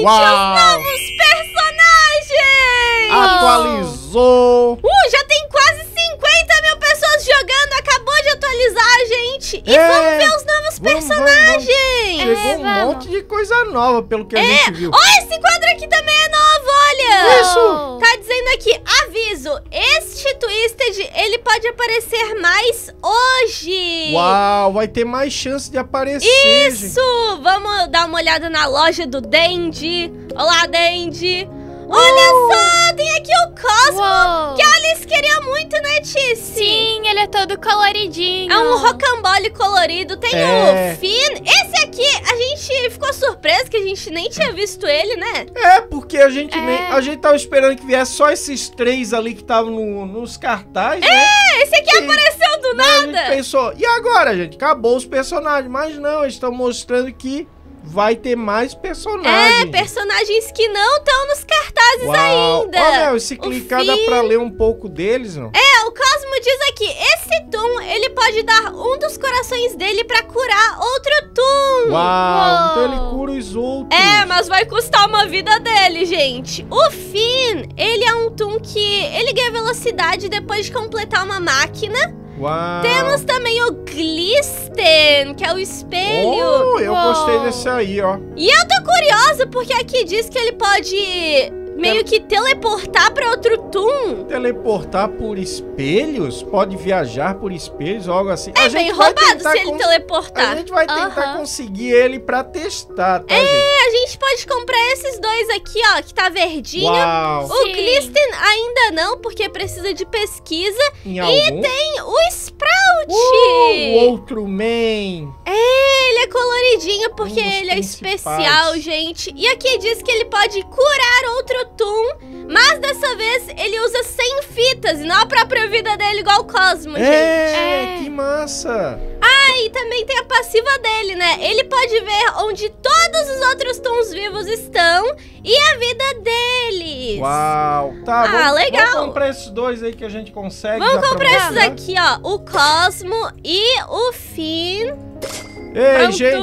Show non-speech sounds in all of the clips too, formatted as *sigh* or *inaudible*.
gente! Uau. Os novos personagens! Atualizou. Uh, já tem quase 50 mil pessoas jogando, acabou de atualizar, gente! E É. vamos ver os novos Vamos, personagens! Chegou um vamos. monte de coisa nova, pelo que a É, gente viu. ó, esse quadro aqui também é novo, olha! Isso. Tá dizendo aqui, aviso, este Twisted, ele pode aparecer mais hoje! Uau, vai ter mais chance de aparecer, gente. Isso! Vamos dar uma olhada na loja do Dandy. Olá, Dandy! Olha só, tem aqui o Cosmo, Uou. que a Alice queria muito, né, Tice? Sim, ele é todo coloridinho. É um rocambole colorido. Tem É. o Finn. Esse aqui, a gente ficou surpreso que a gente nem tinha visto ele, né? É, porque a gente É. nem. A gente tava esperando que viesse só esses três ali que estavam no- nos cartazes, né? É, esse aqui E- apareceu do Daí a gente nada. pensou, e agora, gente? Acabou os personagens. Mas não, eles estão mostrando que vai ter mais personagens. É, personagens que não estão nos cartazes Uau. ainda. Mel, se clicar dá pra ler um pouco deles, não? É, o Cosmo diz aqui, esse Toon, ele pode dar um dos corações dele pra curar outro Toon. Uau, então ele cura os outros. É, mas vai custar uma vida dele, gente. O Finn, ele é um Toon que ele ganha velocidade depois de completar uma máquina. Uau. Temos também o Glisten, que é o espelho. Oh, eu gostei desse aí, ó. E eu tô curiosa porque aqui diz que ele pode meio que teleportar pra outro Toon. Teleportar por espelhos? Pode viajar por espelhos, algo assim. É a bem gente vai roubado tentar se ele teleportar. A gente vai tentar Aham. conseguir ele pra testar, tá, gente? É, a gente pode comprar esses dois aqui, ó, que tá verdinho. Uau. O Sim. Glisten ainda não, porque precisa de pesquisa. Em E algum? tem o Sprout. Uh, o outro man. É, ele é coloridinho porque Um ele é especial, gente. E aqui diz que ele pode curar outro Toon, mas dessa vez ele usa 100 fitas e não a própria vida dele igual o Cosmo, gente. É, É. que massa. Ah, e também tem a passiva dele, né? Ele pode ver onde todos os outros Toons vivos estão e a vida deles. Uau. Tá, Ah, vamos, legal. Vamos comprar esses dois aí que a gente consegue. Vamos comprar esses mostrar. aqui, ó. O Cosmo e o Finn. Ei, Pronto. gente.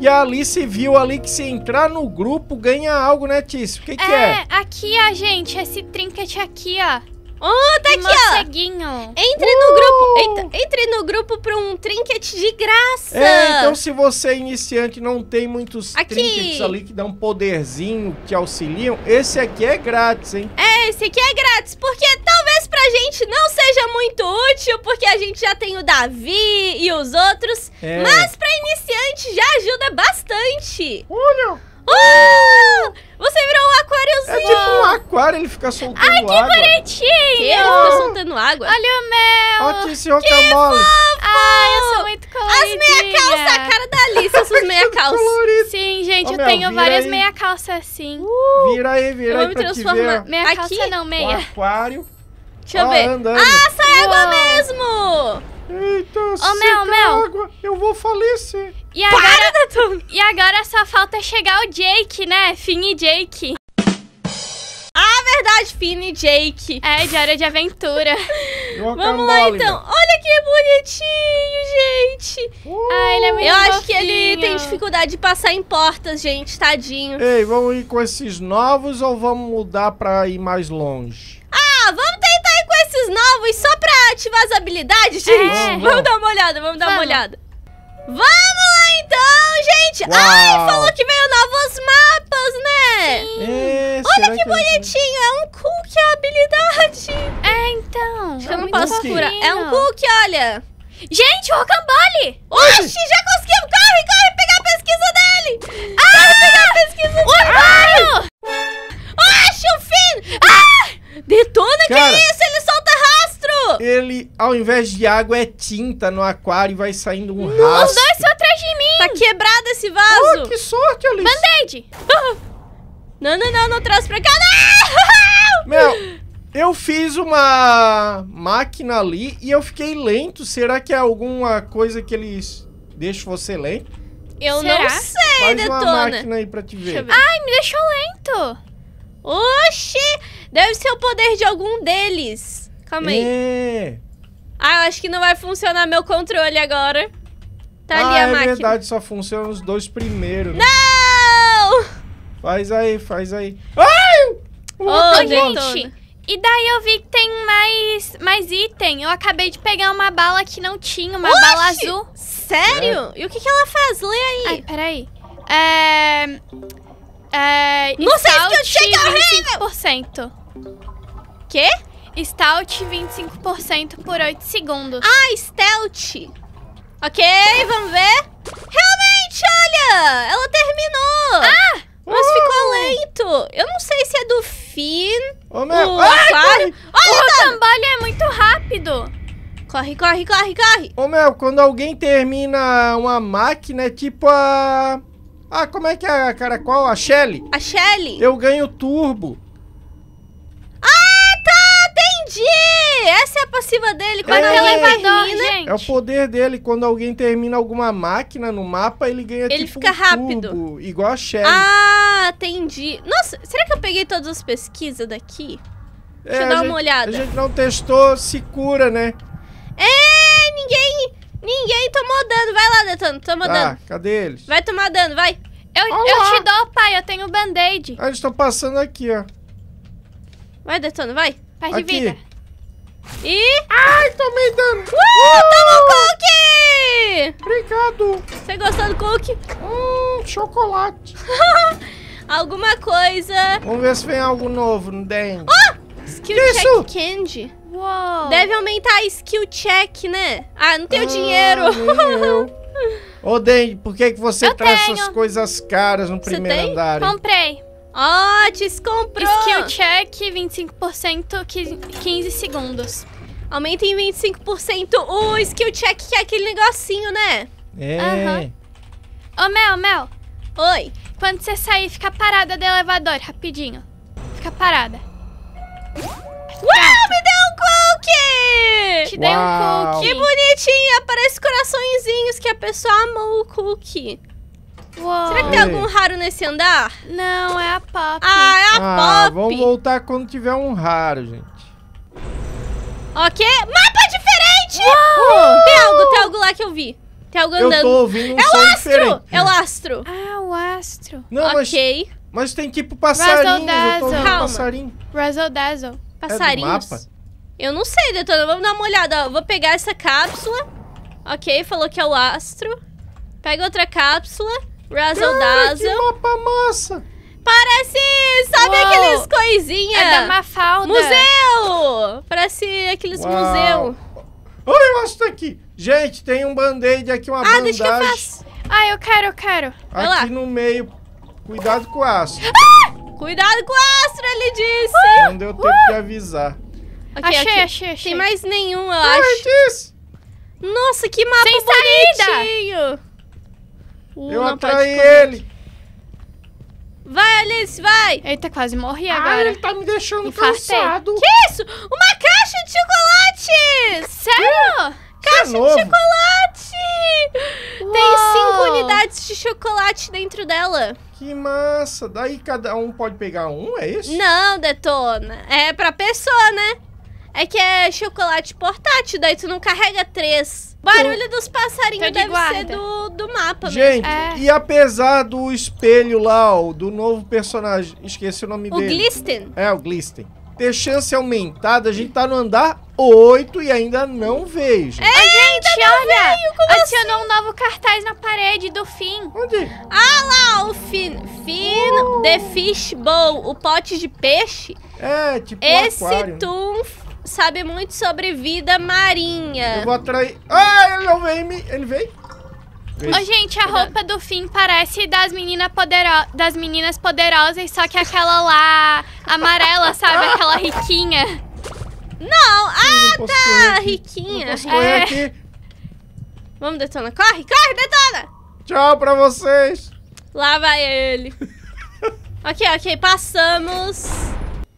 E a Alice viu ali que se entrar no grupo ganha algo, né, Tício? O que, que é? É, aqui, ó, gente, esse trinket aqui, ó. Oh, tá aqui, ó. morceguinho. Entre no grupo. Eita, entre no grupo pra um trinket de graça. É, então se você é iniciante e não tem muitos Aqui. trinkets ali que dão um poderzinho, que auxiliam, esse aqui é grátis, hein? É, esse aqui é grátis, porque talvez pra gente não seja muito útil, porque a gente já tem o Davi e os outros. É. Mas pra iniciante já ajuda bastante. Olha, Oh, você virou um é aquáriozinho. tipo um aquário, ele fica soltando água. Bonitinho. Que? Ele ficou soltando água. Olha o mel. Ó, Tício Rocamole. Ai, eu sou muito As coloridinha. meia calça, a cara da Alice, essas *laughs* meia calça. Colorido. Sim, gente, Ô, eu Mel, tenho várias aí. meia calça assim. Vira aí, vira Eu aí vou me transformar. ver. Meia Aqui? calça não, O meia. aquário. Deixa eu ver. andando. Ah, sai água Uou. mesmo. Eita, seca Mel, Mel. água. Eu vou falecer. E agora, Para, *laughs* agora só falta chegar o Jake, né? Finn e Jake. Ah, verdade, Finn e Jake. É, de hora de aventura. *laughs* Vamos lá, então. Olha que bonitinho, gente. Ah, ele é muito Eu acho que ele fofinho. tem dificuldade de passar em portas, gente, tadinho. Ei, vamos ir com esses novos ou vamos mudar pra ir mais longe? Ah, vamos tentar ir com esses novos só pra ativar as habilidades, gente? É. Vamos, Vamos. dar uma olhada, vamos dar uma Vamos. olhada. Vamos lá, então, gente. Uau. Ai, falou que veio novos mapas, né? É, Olha que eu- bonitinho, é um cookie a habilidade. É, então. Acho que eu não posso curar. É um cookie, olha. Gente, o rocambole! Oxi, já conseguimos. Corre, corre, pegar a pesquisa dele. Ah! Corre pegar a pesquisa dele. Aquário! Oxi, o Finn. Ah! Detona, que Cara. isso? Ele ao invés de água, é tinta no aquário e vai saindo um Os rastro. dois estão atrás de mim! Tá quebrado esse vaso. Oh, que sorte, Alice. Band-aid! *laughs* Não, não, não, não trouxe pra cá, não! *laughs* Mel, eu fiz uma máquina ali e eu fiquei lento. Será que é alguma coisa que eles deixam você lento? Eu Será? não sei, Faz uma Detona. máquina aí pra te Deixa eu ver. ver. Ai, me deixou lento! Oxi, deve ser o poder de algum deles. Calma aí. É. Ah, eu acho que não vai funcionar meu controle agora. Tá ali ah, a é máquina. verdade, só funcionam os dois primeiros. né? Não! Faz aí, faz aí. Ai! Ô, gente, e daí eu vi que tem mais, mais item. Eu acabei de pegar uma bala que não tinha, uma bala Oxi! azul. Sério? E o que, que ela faz? Lê aí. Ai, peraí. É... É... Não sei se que eu cheguei 25%. Quê? Stout 25% por 8 segundos. Ah, stealth. Ok, vamos ver. Realmente, olha! Ela terminou! Ah! Mas ficou lento. Eu não sei se é do Finn, Ô, meu. o Ai, aquário. o Olha, Detona! rocambole é muito rápido. Corre, corre, corre, corre. Ô, Mel, quando alguém termina uma máquina, é tipo a... Ah, como é que é a caracol? A Shelly. A Shelly. Eu ganho turbo. Ah, tá! Essa é a passiva dele. Quando É. alguém elevador, termina, gente. É o poder dele. Quando alguém termina alguma máquina no mapa, ele ganha Ele tipo fica um rápido. turbo, igual a Shelly. Ah, entendi. Nossa, será que eu peguei todas as pesquisas daqui? deixa eu dar uma gente- olhada. A gente não testou se cura, né? É, ninguém... Ninguém tomou dano. Vai lá, Detona. Toma Tá, dano. cadê eles? Vai tomar dano, vai. Eu, eu te dou, pai. Eu tenho band-aid. Ah, eles estão passando aqui, ó. Vai, Detona, vai. Perde Aqui. vida. E... Ai, tomei dano. Uh, toma cookie! Obrigado. Você gostou do cookie? Hum, chocolate. *laughs* Alguma coisa... Vamos ver se vem algo novo no dente. Skill Que check isso? candy. Uou. Deve aumentar a skill check, né? Ah, não tenho Ah, dinheiro. *laughs* Ô, Dente, por que, que você Eu traz tenho. essas coisas caras no primeiro andar? Comprei. Ó, Tis comprou. Skill check 25%, qui- 15 segundos. Aumenta em 25% o skill check, que é aquele negocinho, né? É. Aham. Ô, Mel, Mel. Oi. Quando você sair, fica parada do elevador, rapidinho. Fica parada. Uau, me deu um cookie! Te dei um Uau. cookie. Que bonitinho, aparece coraçõezinhos que a pessoa amou o cookie. Uou. Será que tem Ei. algum raro nesse andar? Não, é a Pop. Ah, é a Ah, Pop. vamos voltar quando tiver um raro, gente. Ok, mapa diferente! Tem algo, tem algo lá que eu vi. Tem algo Eu andando. tô ouvindo um É o astro! diferente. É o astro. Ah, o astro. Não, mas, ok. mas tem tipo passarinhos. Eu tô Razzle Calma. passarinho. Razzle Dazzle. Passarinhos. mapa? Eu não sei, Detona. Vamos dar uma olhada. ó. Vou pegar essa cápsula. Ok, falou que é o astro. Pega outra cápsula. Razzle Cara, que Dazzle. mapa massa. Parece, sabe Uou. aqueles coisinha? É da Mafalda. Museu! Parece aqueles Uau. museu. Olha, acho que tá aqui. Gente, tem um band-aid aqui, uma Ah, bandagem. deixa que eu faço. Ah, eu quero, eu quero. Vai lá. Aqui no meio. Cuidado com o aço. Cuidado com o astro, ele disse. Não deu tempo de avisar. Ok, achei, ok. achei, achei. Tem mais nenhum, eu Ai, acho. Nossa, que mapa Sem saída. Uh, Eu atraí ele. Vai, Alice, vai. Eita, quase morri Ai, agora. ele tá me deixando Infartei. cansado. Que isso? Uma caixa de chocolates! Sério? Caixa Isso é novo. de chocolate! Tem Uau. cinco unidades de chocolate dentro dela. Que massa. Daí cada um pode pegar um, é isso? Não, Detona. É pra pessoa, né? É que é chocolate portátil, daí tu não carrega três. O barulho dos passarinhos deve ser guarda. do, do mapa mesmo. Gente, É. e apesar do espelho lá, ó, do novo personagem, esqueci o nome O dele. Glisten. É, o Glisten. Ter chance aumentada, a gente tá no andar 8 e ainda não veio, gente. É, Gente, olha! assim? Adicionou um novo cartaz na parede do fim. Onde? Ah lá, o Fin, fin The Fish Bowl, o pote de peixe. É, tipo um Esse aquário. né? Sabe muito sobre vida marinha. Eu vou atrair... Ah, ele não veio me... Ele veio? Veio. Ô, gente, a roupa do fim parece das, menina podero... das meninas poderosas, só que aquela lá amarela, sabe? *laughs* Aquela riquinha. Não, Não ah, posso tá, riquinha. Não É. aqui. Vamos, Detona, corre, corre, Detona. Tchau pra vocês. Lá vai ele. *laughs* ok, ok, passamos.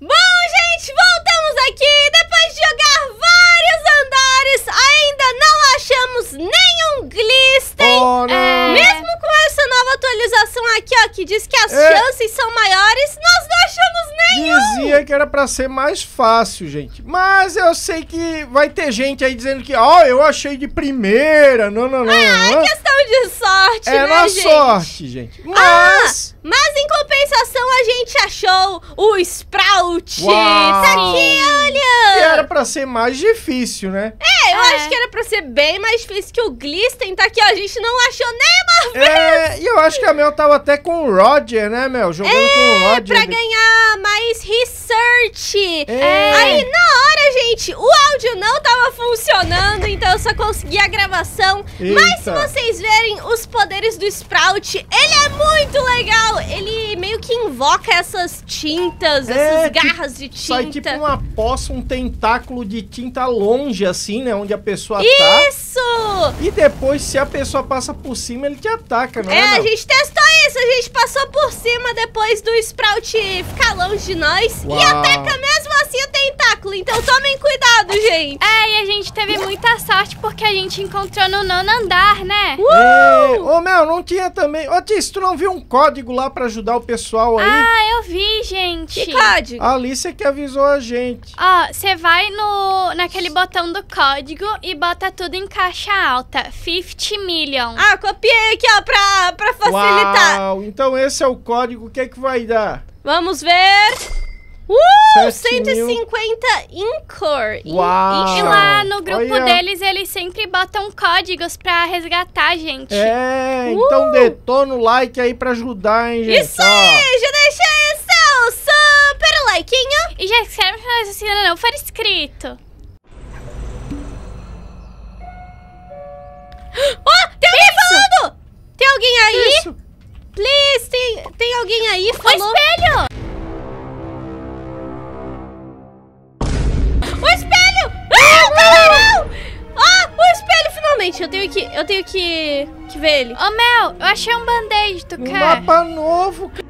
Bom, gente, voltamos aqui. Depois de jogar vários andares, ainda não achamos nenhum Glisten. Oh. É. Mesmo com essa nova atualização aqui, ó, que diz que as É. chances são maiores, nós não achamos nenhum. Dizia que era pra ser mais fácil, gente. Mas eu sei que vai ter gente aí dizendo que, ó, eu achei de primeira. Não, não, não. É não. questão de sorte, É né, na gente? sorte, gente. Mas. Mas em compensação a gente achou o Sprout. Uau. Tá aqui, olha. que era pra ser mais difícil, né? É, eu É. acho que era pra ser bem mais difícil que o Glisten. Tá aqui, ó. A gente não achou nem uma É, e eu acho que a Mel tava até com o Roger, né, Mel? Jogando com o Roger. pra ganhar mais research. É. Aí, na hora, gente, o áudio não tava funcionando, então eu só consegui a gravação. Mas se Eita. vocês verem os poderes do Sprout, ele é muito legal. Ele meio que invoca essas tintas, É, essas garras de tinta. Sai tipo uma poça, um tentáculo de tinta longe, assim, né? Onde a pessoa tá. Isso! E depois, se a pessoa passa por cima, ele te ataca, não é? É, a Mel? gente testou isso, a gente passou por cima depois do Sprout ficar longe de nós Uau. e ataca mesmo assim o tentáculo. Então tomem cuidado, gente. É, e a gente teve muita sorte porque a gente encontrou no nono andar, né? É. Ô, Mel, não tinha também. Ô, Tis, tu não viu um código lá pra ajudar o pessoal aí? Ah, eu vi, gente. Que código? A Alicia que avisou a gente. Ó, você vai no naquele botão do código e bota tudo em caixa alta. 50 million. Ah, copiei aqui, ó, pra, pra facilitar. Uau, então esse é o código, o que é que vai dar? Vamos ver. Uh, Sete mil. 150 Incor. In- Uau. E lá no grupo Olha. deles, eles sempre botam códigos pra resgatar a gente. É, então Uh. detona o like aí pra ajudar, hein, gente? Isso aí, já deixa seu super likeinho. E já escreve no canal se ainda não for inscrito. *gasps* Ó, tem alguém falando! Tem alguém aí? Isso. Please, tem, tem alguém aí O falou? espelho! O espelho! Ah, não, não! Ah, o espelho finalmente. Eu tenho que, eu tenho que, que ver ele. Ô, Mel, eu achei um band-aid, tu Um quer? mapa novo, cara.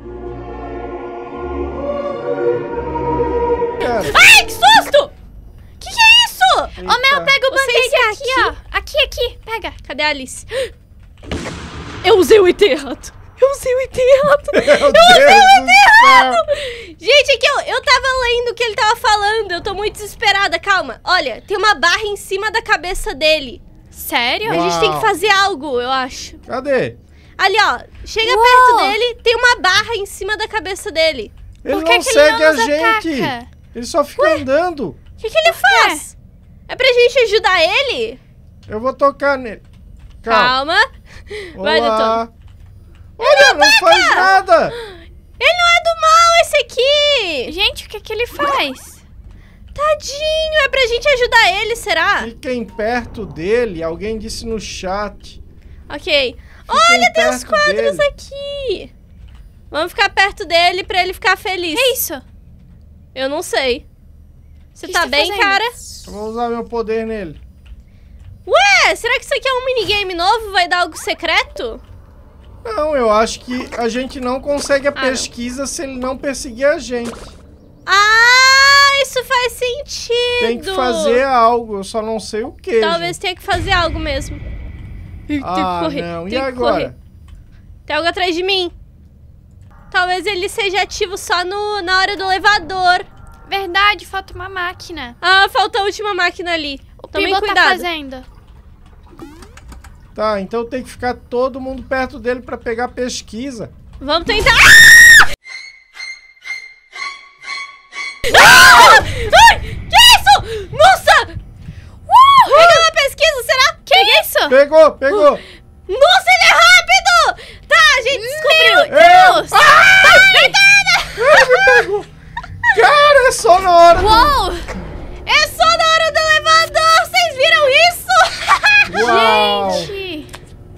Ai, que susto! Que que é isso? Ô, Mel, pega o Não band-aid é aqui, ó. Aqui, aqui, pega. Cadê a Alice? Eu usei o item errado. Eu usei o item errado. *laughs* Meu Deus do céu. Gente, é que eu, eu tava lendo o que ele tava falando. Eu tô muito desesperada. Calma. Olha, tem uma barra em cima da cabeça dele. Sério? A gente tem que Uau. fazer algo, eu acho. Cadê? Ali, ó. Chega Uau. perto dele, tem uma barra em cima da cabeça dele. Ele Por que não que ele segue não a gente. ataca? Ele só fica andando. O que, que ele faz? É pra gente ajudar ele? Eu vou tocar nele. Calma. Calma. Vai, Olá. doutor. Olha, não faz nada. Ele não é do mal, esse aqui. Gente, o que que ele faz? Tadinho, é pra gente ajudar ele, será? Fiquem perto dele. Alguém disse no chat. Ok. Olha, tem os quadros dele. aqui. Vamos ficar perto dele pra ele ficar feliz. Que isso? Eu não sei. Você Que tá bem, fazendo? cara? Eu vou usar meu poder nele. Ué, será que isso aqui é um minigame novo? Vai dar algo secreto? Não, eu acho que a gente não consegue a não. pesquisa se ele não perseguir a gente. Ah, isso faz sentido. Tem que fazer algo, eu só não sei o que. Talvez tenha que fazer algo mesmo. Ih, Ah, tem que correr. não. E tem que agora? correr. Tem algo atrás de mim. Talvez ele seja ativo só no, na hora do elevador. Verdade, falta uma máquina. Ah, falta a última máquina ali. O Pibo tá cuidado. fazendo. Tá, então tem que ficar todo mundo perto dele pra pegar pesquisa. Vamos tentar. Ah! Ai, que isso? Nossa! Uh! Pegando a pesquisa, será? Que isso? Pegou, pegou. Nossa, ele é rápido! Tá, a gente descobriu. É. Deus! Ai, me pegou. Cara, é só na hora. do- Uou! É só na hora do elevador! Vocês viram isso? Uau. Gente!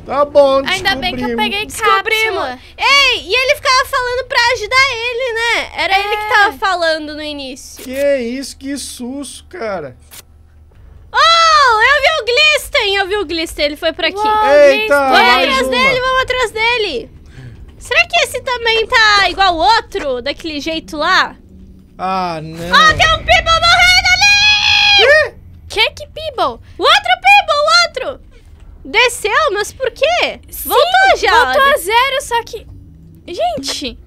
Tá bom, Ainda bem que eu descobrimos. peguei Descobrimos. cápsula. Ei, e ele ficava falando pra ajudar ele, né? Era ele que É. tava falando no início. Que que susto, cara. Oh, eu vi o Glisten! Eu vi o Glisten, ele foi por aqui. Uau, Eita, Vamos atrás uma. dele, vamos atrás dele. Será que esse também tá igual o outro, daquele jeito lá? Ah, não. Ah, tem um People morrendo ali! Que que Peeble? O outro People, o outro! Desceu, mas por quê? Voltou já. Voltou a zero, só que... Gente!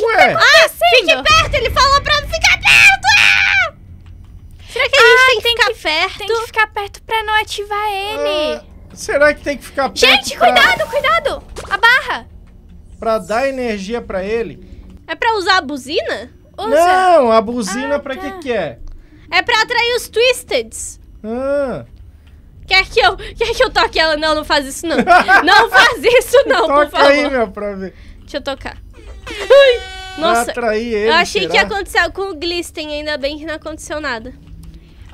Ué, Ah, fique perto, ele falou pra ficar perto! Ah! Será que a gente Ah, tem que tem ficar que- perto? Tem que ficar perto pra não ativar ele. ah, Será que tem que ficar perto Gente, pra, cuidado, cuidado! A barra! pra dar energia pra ele? É pra usar a buzina? Usa. Não, a buzina Ah, pra tá. que que é? É pra atrair os Twisteds. Ah, Quer que eu, quer que eu toque ela? Não, não faz isso não. não *laughs* faz isso não, por toca favor. aí, meu, pra ver. Deixa eu tocar. Pra nossa, atrair ele, eu achei será? que ia acontecer algo com o Glisten, ainda bem que não aconteceu nada.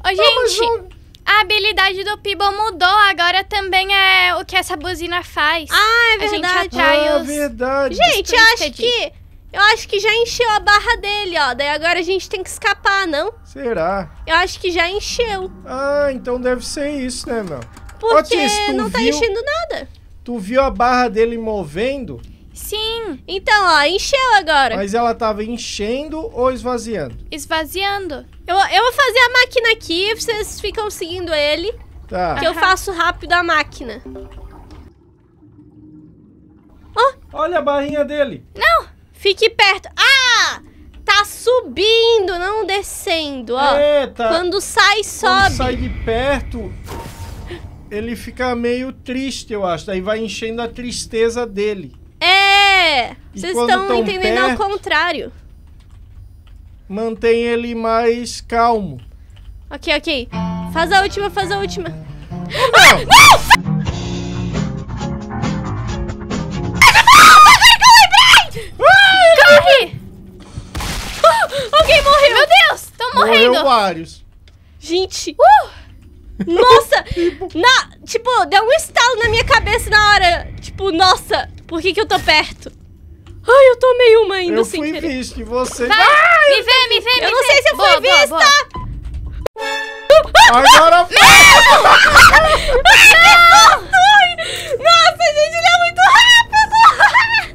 Ô, gente, a habilidade do Peeble mudou. Agora também é o que essa buzina faz. Ah, é A gente verdade. atrai Ah, os- verdade. Gente, eu acho que. Eu acho que já encheu a barra dele, ó. Daí agora a gente tem que escapar, não? Será? Eu acho que já encheu. Ah, então deve ser isso, né, meu? Porque Otis, tu não tá viu? enchendo nada. Tu viu a barra dele movendo, Sim, Então, ó, encheu agora. mas ela tava enchendo ou esvaziando? esvaziando. Eu, eu vou fazer a máquina aqui, vocês ficam seguindo ele, Tá. que eu faço rápido a máquina. Olha a barrinha dele. Não, Fique perto. Ah! Tá subindo, não descendo, ó. É, tá. Quando sai, Quando sobe. sai de perto, ele fica meio triste, eu acho. Daí vai enchendo a tristeza dele. É! E Vocês quando estão tão entendendo ao perto? contrário. Mantém ele mais calmo. Ok, ok. Faz a última, faz a última. corre! Alguém morreu! Meu Deus, tô morrendo. Morreu vários. Gente! *laughs* Nossa! *laughs* Na, tipo, deu um estalo na minha cabeça na hora. Tipo, nossa, por que que eu tô perto? Ai, eu tomei uma ainda Eu sem fui querer. visto e você. Vai, me vê, me vê, me Eu não vê. sei se eu Boa, fui boa, vista! boa. Agora Nossa, gente, ele é muito rápido!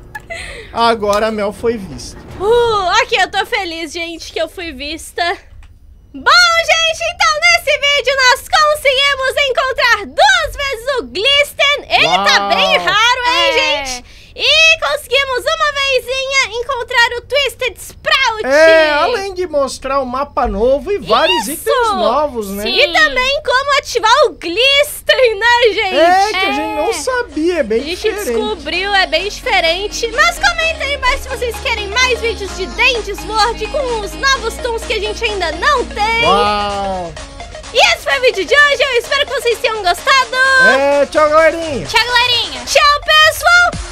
Agora a Mel foi vista. Uh, ok, eu tô feliz, gente, que eu fui vista. Bom, gente, então nesse vídeo nós conseguimos encontrar duas vezes o Glisten. Ele tá Uau. bem raro, hein, É. gente? E conseguimos uma vezinha encontrar o Twisted Sprout. É, além de mostrar um mapa novo e vários Isso! itens novos, né? Sim. E também como ativar o Glisten, né, gente? É, que a gente É. não sabia, é bem A gente diferente. descobriu, é bem diferente. Mas comentem aí embaixo se vocês querem mais vídeos de Dentes World com os novos tons que a gente ainda não tem. Uau! E esse foi o vídeo de hoje. Eu espero que vocês tenham gostado. É, tchau, galerinha! Tchau, galerinha. Tchau, pessoal.